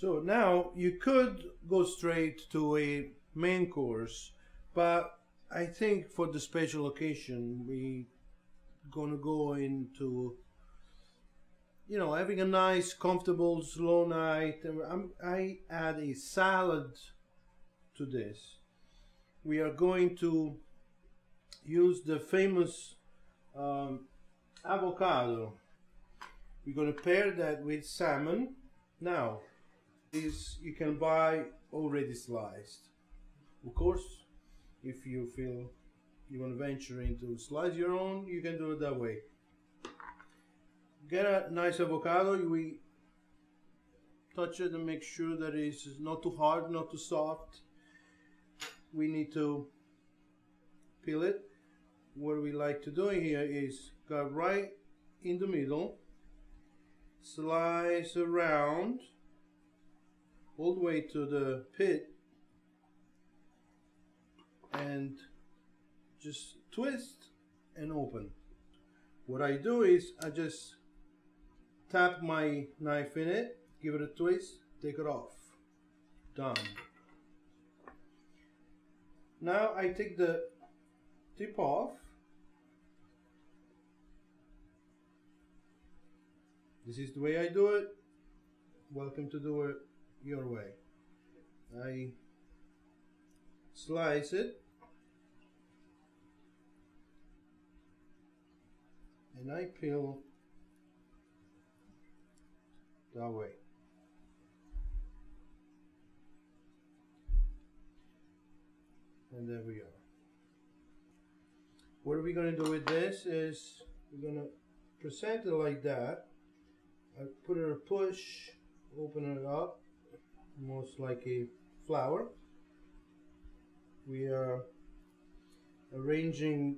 So now you could go straight to a main course, but I think for the special occasion we gonna go into you know having a nice comfortable slow night. I'm, I add a salad to this. We are going to use the famous um, avocado. We're to pair that with salmon. Now this you can buy already sliced. Of course if you feel you want to venture into slice your own you can do it that way. Get a nice avocado we touch it and make sure that it's not too hard not too soft. We need to peel it. What we like to do here is cut right in the middle slice around all the way to the pit and just twist and open. What I do is I just tap my knife in it give it a twist take it off. Done. Now I take the tip off. This is the way I do it. Welcome to do it your way. I slice it. And I peel that way. And there we are. What are we going to do with this is we're going to present it like that. I put it a push open it up almost like a flower. We are arranging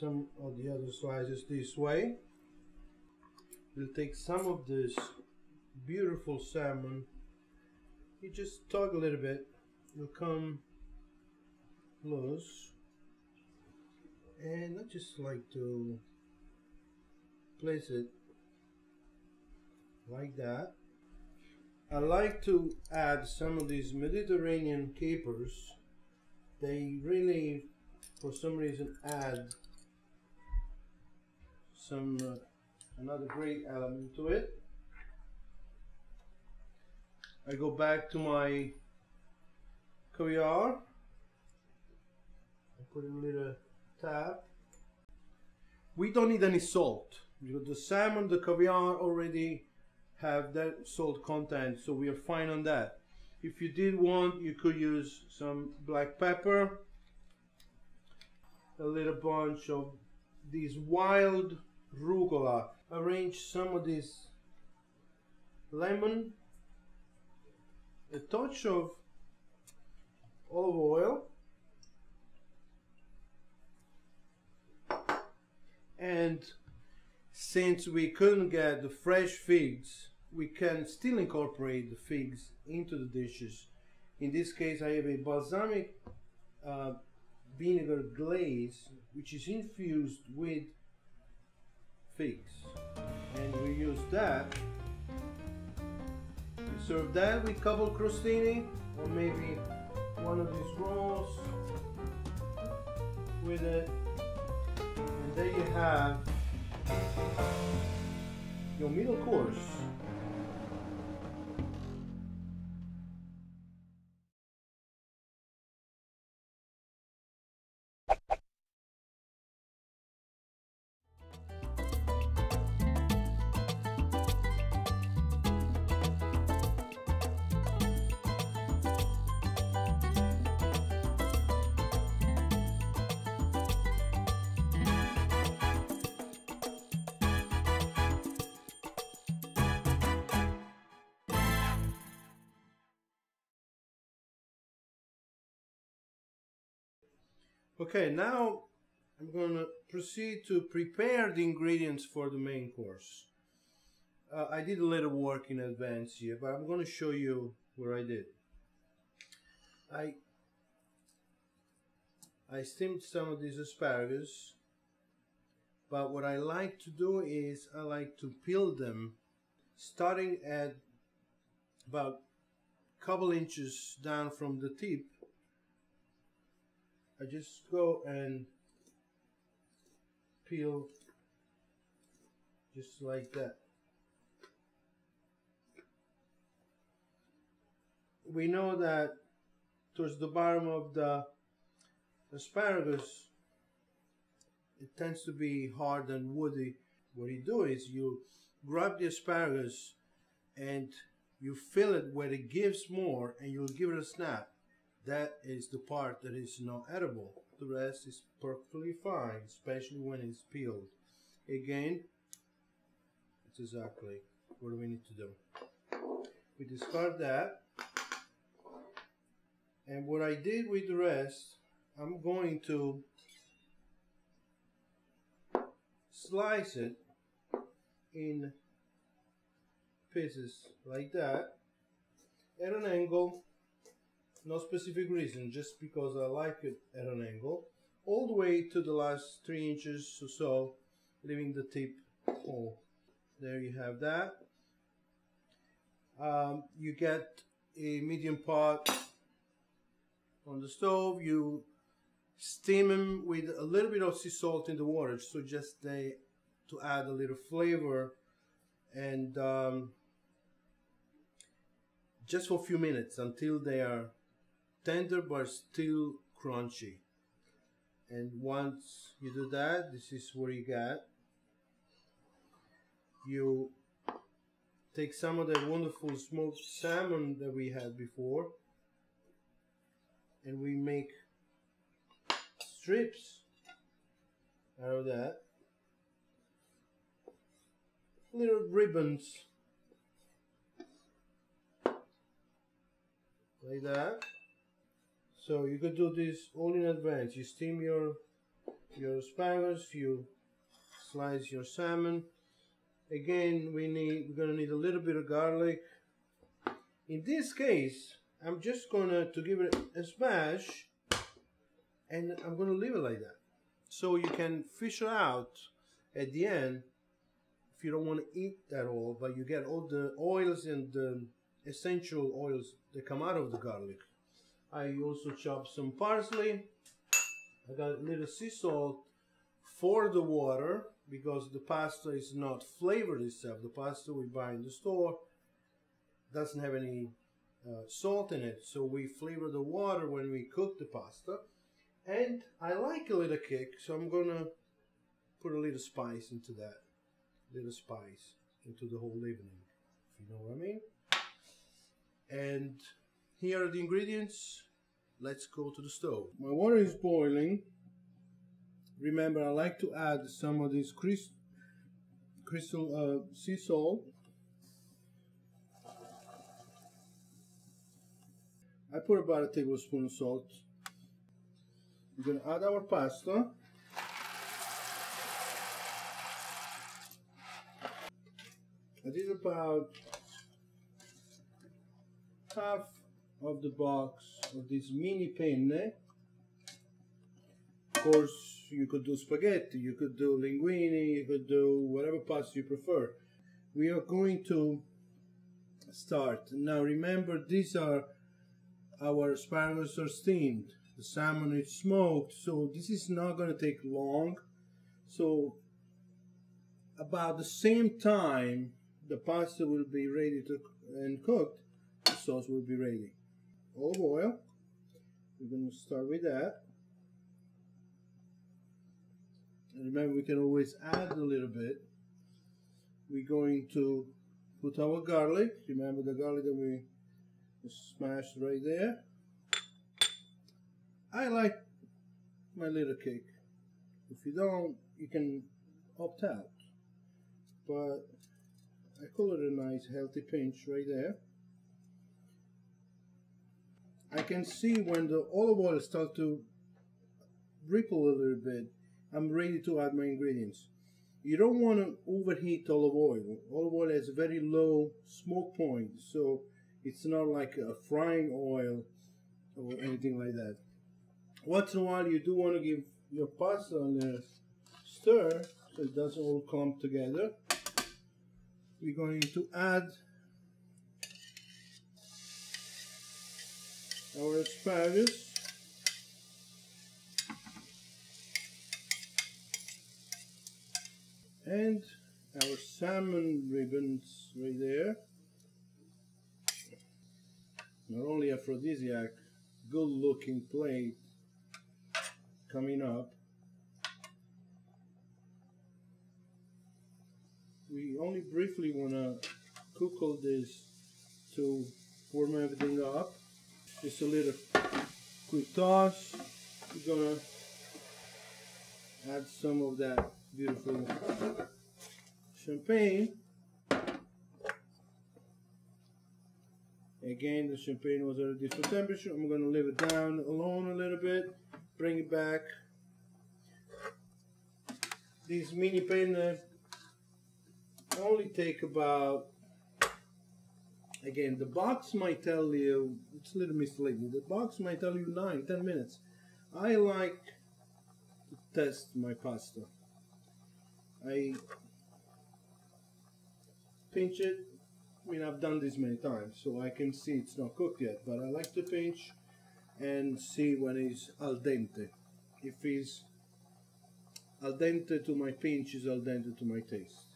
some of the other slices this way. We'll take some of this beautiful salmon. You just tug a little bit. It'll come loose and I just like to place it like that I like to add some of these Mediterranean capers they really for some reason add some uh, another great element to it I go back to my caviar. I put in a little tap. We don't need any salt because the salmon, the caviar already have that salt content, so we are fine on that. If you did want, you could use some black pepper, a little bunch of these wild rucola. Arrange some of this lemon, a touch of olive oil and since we couldn't get the fresh figs we can still incorporate the figs into the dishes. In this case I have a balsamic uh, vinegar glaze which is infused with figs. And we use that. We serve that with couple crostini or maybe one of these rolls with it. And there you have your middle course Okay, now I'm going to proceed to prepare the ingredients for the main course. Uh, I did a little work in advance here, but I'm going to show you where I did. I I steamed some of these asparagus, but what I like to do is I like to peel them starting at about a couple inches down from the tip I just go and peel just like that. We know that towards the bottom of the asparagus it tends to be hard and woody. What you do is you grab the asparagus and you fill it where it gives more and you'll give it a snap that is the part that is not edible. The rest is perfectly fine especially when it's peeled. Again it's exactly what we need to do. We discard that. And what I did with the rest I'm going to slice it in pieces like that at an angle no specific reason just because I like it at an angle all the way to the last three inches or so leaving the tip whole there you have that. Um, you get a medium pot on the stove. You steam them with a little bit of sea salt in the water so just they to add a little flavor. And um, just for a few minutes until they are tender but still crunchy. And once you do that this is what you got. You take some of the wonderful smoked salmon that we had before and we make strips out of that. Little ribbons. Like that so you could do this all in advance. You steam your your asparagus you slice your salmon. Again we need we're gonna need a little bit of garlic. In this case I'm just gonna to give it a smash and I'm gonna leave it like that. So you can fish it out at the end if you don't want to eat that all but you get all the oils and the essential oils that come out of the garlic I also chop some parsley. I got a little sea salt for the water because the pasta is not flavored itself. The pasta we buy in the store doesn't have any uh, salt in it. So we flavor the water when we cook the pasta. And I like a little kick so I'm gonna put a little spice into that. Little spice into the whole evening if you know what I mean. And here are the ingredients let's go to the stove my water is boiling remember I like to add some of this crystal uh, sea salt I put about a tablespoon of salt. We're gonna add our pasta. I did about half of the box of this mini penne. Of course, you could do spaghetti, you could do linguine, you could do whatever pasta you prefer. We are going to start. Now remember, these are our asparagus are steamed. The salmon is smoked, so this is not going to take long. So about the same time the pasta will be ready to and cooked, the sauce will be ready. Olive oil. We're going to start with that. And remember, we can always add a little bit. We're going to put our garlic. Remember the garlic that we smashed right there. I like my little cake. If you don't, you can opt out. But I call it a nice healthy pinch right there. I can see when the olive oil starts to ripple a little bit, I'm ready to add my ingredients. You don't want to overheat olive oil. Olive oil has a very low smoke point, so it's not like a frying oil or anything like that. Once in a while, you do want to give your pasta a stir so it doesn't all clump together. we're going to add our asparagus and our salmon ribbons right there. Not only aphrodisiac good looking plate coming up. We only briefly want to cook all this to warm everything up just a little quick toss we're gonna add some of that beautiful champagne. Again, the champagne was at a different temperature. I'm to leave it down alone a little bit, bring it back. These mini penne only take about, again, the box might tell you, it's a little misleading, the box might tell you 9, 10 minutes. I like to test my pasta. I pinch it. I mean, I've done this many times, so I can see it's not cooked yet, but I like to pinch and see when it's al dente. If it's al dente to my pinch, is al dente to my taste.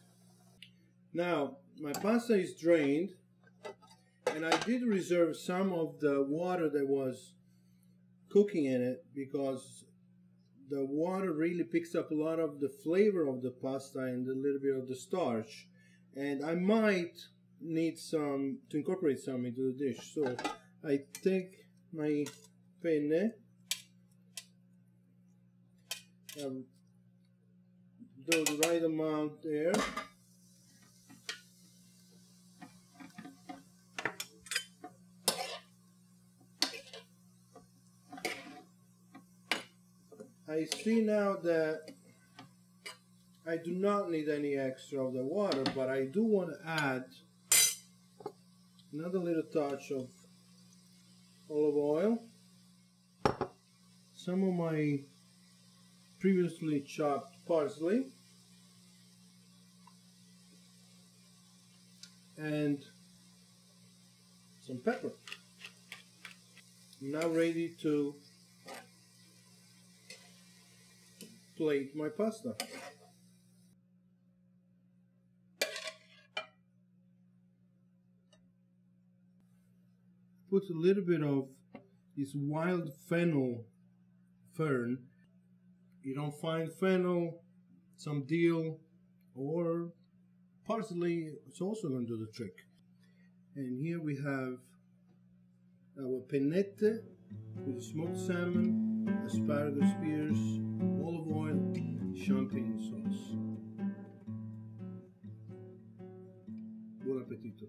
Now, my pasta is drained, and I did reserve some of the water that was cooking in it because the water really picks up a lot of the flavor of the pasta and a little bit of the starch. And I might need some to incorporate some into the dish. So I take my penne. Um, do the right amount there I see now that I do not need any extra of the water, but I do want to add another little touch of olive oil, some of my previously chopped parsley, and some pepper. I'm now ready to plate my pasta. Put a little bit of this wild fennel fern. You don't find fennel, some dill, or parsley, it's also going to do the trick. And here we have our pennette with smoked salmon, asparagus spears, olive oil, champagne sauce. Buon appetito!